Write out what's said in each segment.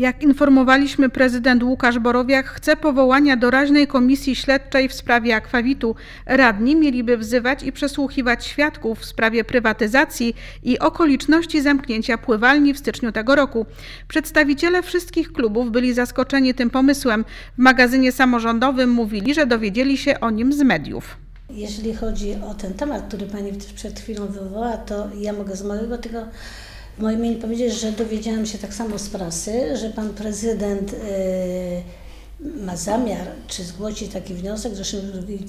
Jak informowaliśmy, prezydent Łukasz Borowiak chce powołania doraźnej komisji śledczej w sprawie akwawitu. Radni mieliby wzywać i przesłuchiwać świadków w sprawie prywatyzacji i okoliczności zamknięcia pływalni w styczniu tego roku. Przedstawiciele wszystkich klubów byli zaskoczeni tym pomysłem. W magazynie samorządowym mówili, że dowiedzieli się o nim z mediów. Jeśli chodzi o ten temat, który Pani przed chwilą wywołała, to ja mogę z mojego tego w moim imieniu powiedzieć, że dowiedziałam się tak samo z prasy, że Pan Prezydent yy, ma zamiar, czy zgłosi taki wniosek, zresztą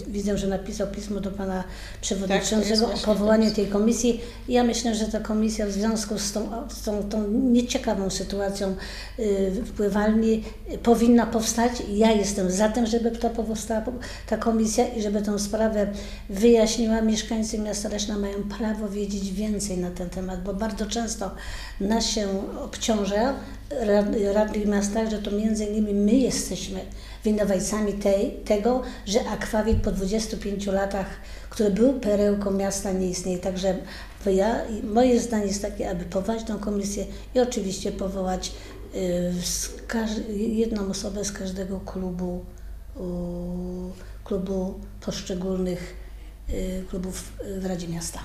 widzę, że napisał pismo do Pana Przewodniczącego Tak, o powołanie tej komisji. Ja myślę, że ta komisja w związku z tą, z tą, tą nieciekawą sytuacją yy, w pływalni powinna powstać. Ja jestem za tym, żeby ta powstała ta komisja i żeby tę sprawę wyjaśniła. Mieszkańcy miasta Leszna mają prawo wiedzieć więcej na ten temat, bo bardzo często nas się obciąża, rad- radnych miasta, że to między innymi my jesteśmy winowajcami tej, tego, że akwawit po 25 latach, który był perełką miasta, nie istnieje. Także ja, moje zdanie jest takie, aby powołać tą komisję i oczywiście powołać y, jedną osobę z każdego klubu, u, klubu poszczególnych y, klubów w Radzie Miasta.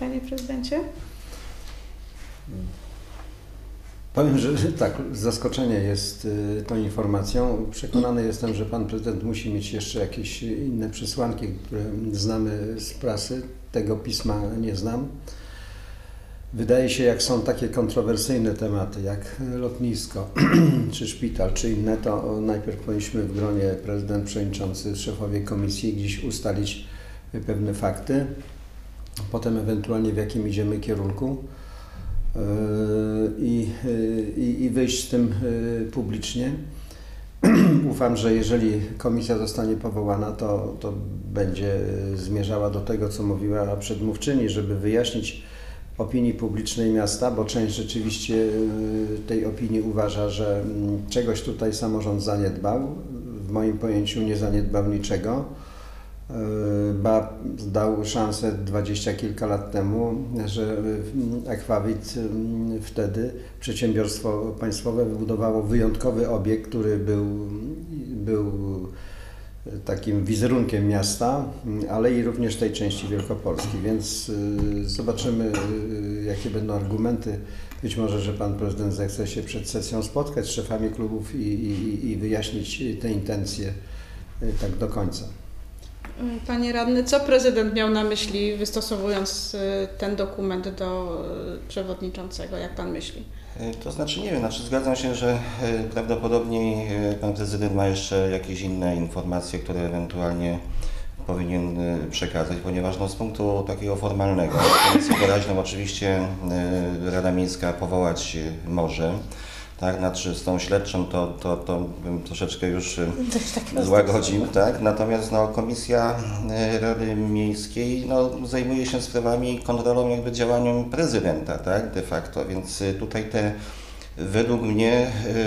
Panie prezydencie? Powiem, że tak, zaskoczenie jest y, tą informacją. Przekonany jestem, że pan prezydent musi mieć jeszcze jakieś inne przesłanki, które znamy z prasy. Tego pisma nie znam. Wydaje się, jak są takie kontrowersyjne tematy, jak lotnisko, czy szpital, czy inne, to najpierw powinniśmy w gronie prezydent, przewodniczący, szefowie komisji gdzieś ustalić pewne fakty, potem ewentualnie w jakim idziemy kierunku i, yy, i, i wyjść z tym yy, publicznie. Ufam, że jeżeli komisja zostanie powołana, to, to będzie zmierzała do tego, co mówiła przedmówczyni, żeby wyjaśnić opinii publicznej miasta, bo część rzeczywiście tej opinii uważa, że mm, czegoś tutaj samorząd zaniedbał. W moim pojęciu nie zaniedbał niczego. Y, Ba dał szansę dwadzieścia kilka lat temu, że y, Akwawit y, wtedy przedsiębiorstwo państwowe wybudowało wyjątkowy obiekt, który był, był takim wizerunkiem miasta, ale i również tej części Wielkopolski, więc zobaczymy, jakie będą argumenty. Być może, że pan prezydent zechce się przed sesją spotkać z szefami klubów i, i, i wyjaśnić te intencje tak do końca. Panie radny, co prezydent miał na myśli, wystosowując y, ten dokument do y, przewodniczącego, jak pan myśli? E, To znaczy nie wiem, znaczy zgadzam się, że prawdopodobnie pan prezydent ma jeszcze jakieś inne informacje, które ewentualnie powinien przekazać, ponieważ no, z punktu takiego formalnego, komisję doraźną oczywiście Rada Miejska powołać może. Tak, znaczy z tą śledczą to, to, to bym troszeczkę już Coś takiego złagodził, tak? Natomiast no, Komisja e, Rady Miejskiej no, zajmuje się sprawami i kontrolą jakby działaniom prezydenta, tak? De facto, więc y, tutaj te według mnie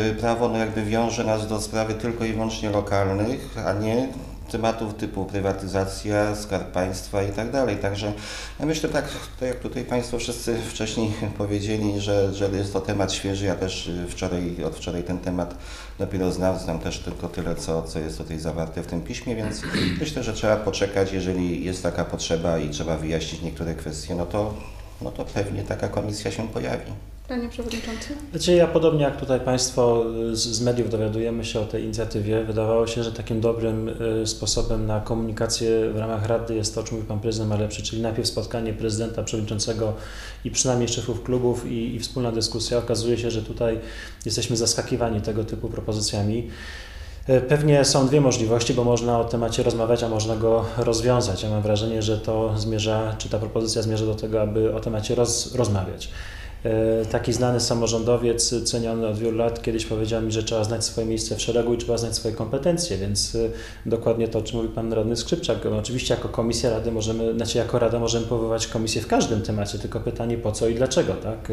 y, prawo no, jakby wiąże nas do sprawy tylko i wyłącznie lokalnych, a nie tematów typu prywatyzacja, skarb państwa i tak dalej. Także ja myślę tak, tak jak tutaj Państwo wszyscy wcześniej powiedzieli, że, że jest to temat świeży. Ja też y, wczoraj, od wczoraj ten temat dopiero znam, znam też tylko tyle, co, co jest tutaj zawarte w tym piśmie, więc myślę, że trzeba poczekać, jeżeli jest taka potrzeba i trzeba wyjaśnić niektóre kwestie, no to, no to pewnie taka komisja się pojawi. Panie przewodniczący? Znaczy ja podobnie jak tutaj Państwo z, z mediów dowiadujemy się o tej inicjatywie, wydawało się, że takim dobrym y, sposobem na komunikację w ramach Rady jest to, o czym mówi Pan Prezydent ma lepszy, czyli najpierw spotkanie prezydenta, przewodniczącego i przynajmniej szefów klubów i, i wspólna dyskusja. Okazuje się, że tutaj jesteśmy zaskakiwani tego typu propozycjami. E, Pewnie są dwie możliwości, bo można o temacie rozmawiać, a można go rozwiązać. Ja mam wrażenie, że to zmierza, czy ta propozycja zmierza do tego, aby o temacie roz, rozmawiać. E, Taki znany samorządowiec, ceniony od wielu lat, kiedyś powiedział mi, że trzeba znać swoje miejsce w szeregu i trzeba znać swoje kompetencje, więc e, dokładnie to, o czym mówi Pan Radny Skrzypczak. Oczywiście jako Komisja Rady możemy, znaczy jako Rada możemy powoływać komisję w każdym temacie, tylko pytanie po co i dlaczego, tak?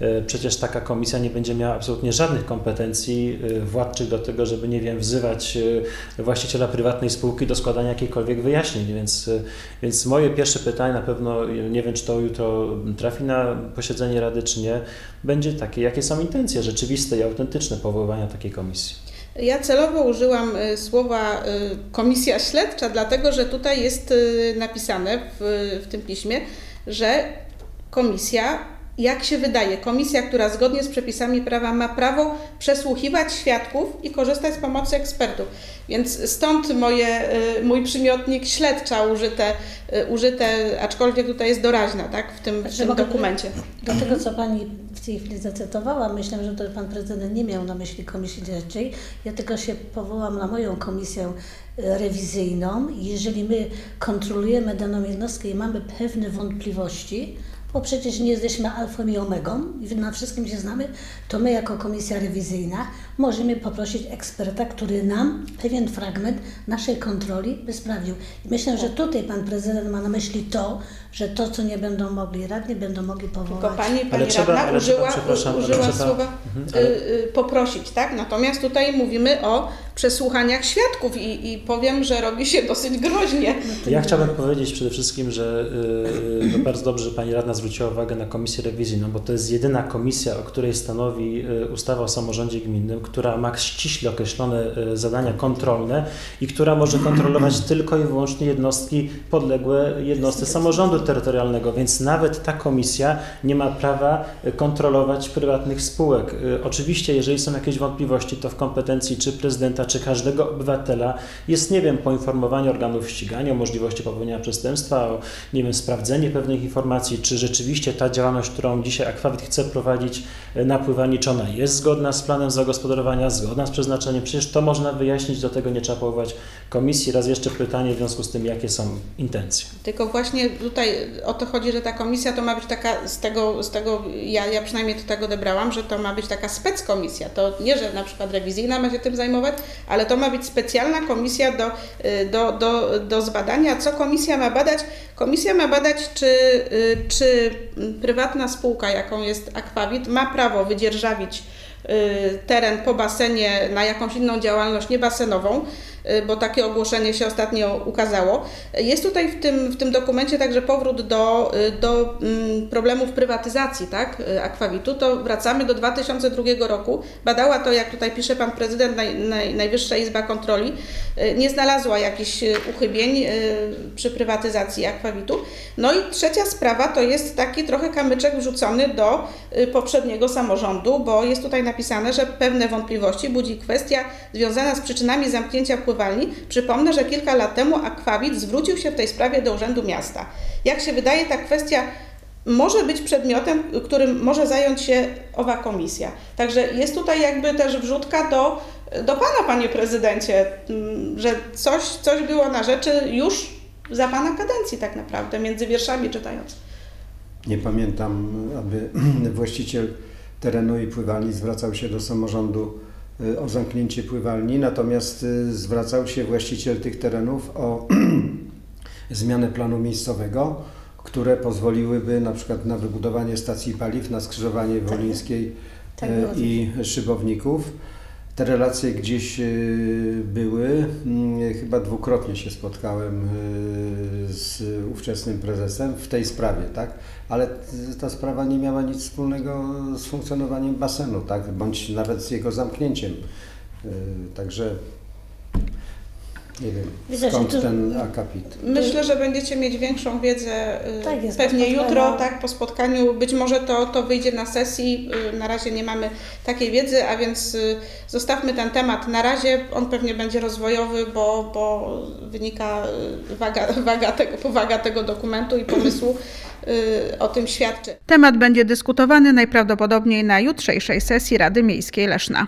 E, Przecież taka komisja nie będzie miała absolutnie żadnych kompetencji władczych do tego, żeby, nie wiem, wzywać właściciela prywatnej spółki do składania jakichkolwiek wyjaśnień, więc, więc moje pierwsze pytanie na pewno, nie wiem czy to jutro trafi na posiedzenie Rady, merytorycznie będzie takie, jakie są intencje rzeczywiste i autentyczne powoływania takiej komisji. Ja celowo użyłam y, słowa y, komisja śledcza, dlatego że tutaj jest y, napisane w, w tym piśmie, że komisja, jak się wydaje, komisja, która zgodnie z przepisami prawa ma prawo przesłuchiwać świadków i korzystać z pomocy ekspertów. Więc stąd moje, mój przymiotnik śledcza użyte, użyte, aczkolwiek tutaj jest doraźna tak, w tym, w tym dokumencie. Do tego, co Pani w tej chwili zacytowała, myślę, że to Pan Prezydent nie miał na myśli Komisji Śledczej. Ja tylko się powołam na moją komisję rewizyjną. Jeżeli my kontrolujemy daną jednostkę i mamy pewne wątpliwości, bo przecież nie jesteśmy alfą i omegą i na wszystkim się znamy, to my jako komisja rewizyjna możemy poprosić eksperta, który nam pewien fragment naszej kontroli by sprawdził. I myślę, że tutaj pan prezydent ma na myśli to, że to, co nie będą mogli radni, będą mogli powołać. Tylko pani, pani ale trzeba, radna ale użyła, trzeba, użyła trzeba, słowa mhm, ale... y, poprosić, tak? Natomiast tutaj mówimy o przesłuchaniach świadków i, i powiem, że robi się dosyć groźnie. Ja chciałbym powiedzieć przede wszystkim, że y, bardzo dobrze, że pani radna zwróciła uwagę na komisję rewizyjną, bo to jest jedyna komisja, o której stanowi y, ustawa o samorządzie gminnym, która ma ściśle określone y, zadania kontrolne i która może kontrolować tylko i wyłącznie jednostki podległe jednostce samorządu terytorialnego, więc nawet ta komisja nie ma prawa kontrolować prywatnych spółek. Oczywiście, jeżeli są jakieś wątpliwości, to w kompetencji czy prezydenta, czy każdego obywatela jest, nie wiem, poinformowanie organów ścigania o możliwości popełnienia przestępstwa, o, nie wiem, sprawdzenie pewnych informacji, czy rzeczywiście ta działalność, którą dzisiaj Akwawit chce prowadzić na pływani, czy ona jest zgodna z planem zagospodarowania, zgodna z przeznaczeniem. Przecież to można wyjaśnić, do tego nie trzeba powoływać komisji. Raz jeszcze pytanie w związku z tym, jakie są intencje. Tylko właśnie tutaj o to chodzi, że ta komisja to ma być taka, z tego, z tego ja, ja przynajmniej do tego odebrałam, że to ma być taka speckomisja. To nie, że na przykład rewizyjna ma się tym zajmować, ale to ma być specjalna komisja do, y, do, do, do zbadania. Co komisja ma badać? Komisja ma badać, czy, y, czy prywatna spółka, jaką jest Aquavit, ma prawo wydzierżawić y, teren po basenie na jakąś inną działalność niebasenową bo takie ogłoszenie się ostatnio ukazało. Jest tutaj w tym, w tym dokumencie także powrót do, y, do mm, problemów prywatyzacji tak, y, akwawitu. To wracamy do 2002 roku. Badała to, jak tutaj pisze pan prezydent, naj, naj, Najwyższa Izba Kontroli. Nie znalazła jakichś uchybień przy prywatyzacji akwawitu. No i trzecia sprawa to jest taki trochę kamyczek wrzucony do poprzedniego samorządu, bo jest tutaj napisane, że pewne wątpliwości budzi kwestia związana z przyczynami zamknięcia pływactwa Przypomnę, że kilka lat temu Akwawit zwrócił się w tej sprawie do Urzędu Miasta. Jak się wydaje, ta kwestia może być przedmiotem, którym może zająć się owa komisja. Także jest tutaj jakby też wrzutka do, do Pana, Panie Prezydencie, mm, że coś, coś było na rzeczy już za Pana kadencji tak naprawdę, między wierszami czytając. Nie pamiętam, aby właściciel terenu i pływalni zwracał się do samorządu o zamknięcie pływalni, natomiast y, zwracał się właściciel tych terenów o zmianę planu miejscowego, które pozwoliłyby na przykład na wybudowanie stacji paliw na skrzyżowanie tak. Wolińskiej tak, y, i Szybowników. Te relacje gdzieś były. Mm, chyba dwukrotnie się spotkałem z ówczesnym prezesem w tej sprawie, tak? ale ta sprawa nie miała nic wspólnego z funkcjonowaniem basenu, tak? bądź nawet z jego zamknięciem. Także nie wiem, Widzę, skąd to, ten akapit. Myślę, że będziecie mieć większą wiedzę y, tak jest, pewnie jutro, tak, po spotkaniu. Być może to, to wyjdzie na sesji. Y, na razie nie mamy takiej wiedzy, a więc zostawmy ten temat na razie. On pewnie będzie rozwojowy, bo, bo wynika waga, waga tego, powaga tego dokumentu i pomysłu Y, o tym świadczy. Temat będzie dyskutowany najprawdopodobniej na jutrzejszej sesji Rady Miejskiej Leszna.